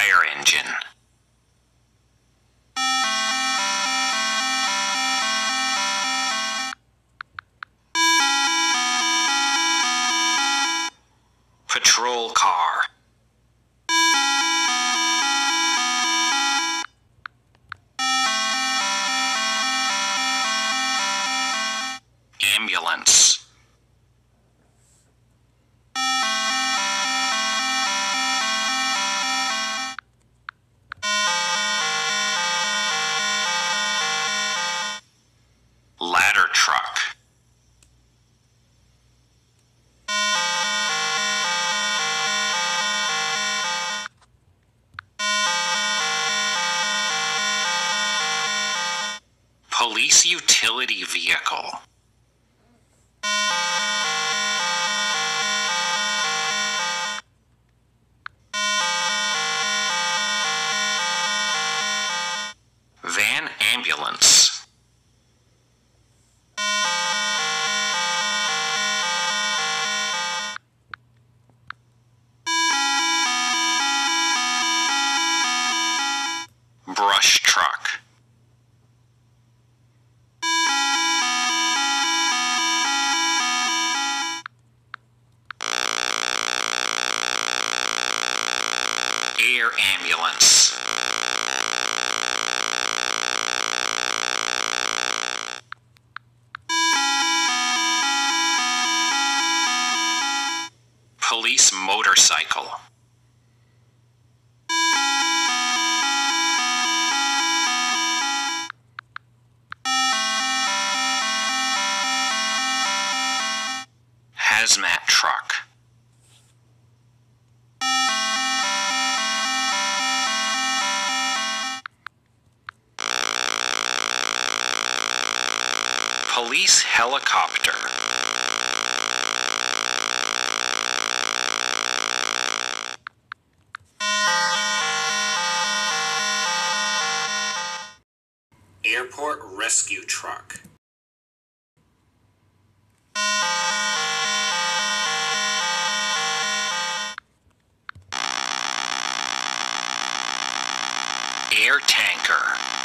fire engine. Patrol car. Ambulance. Police utility vehicle. Van ambulance. Brush truck. Air ambulance. Police motorcycle. Hazmat truck. Police helicopter. Airport rescue truck. Air tanker.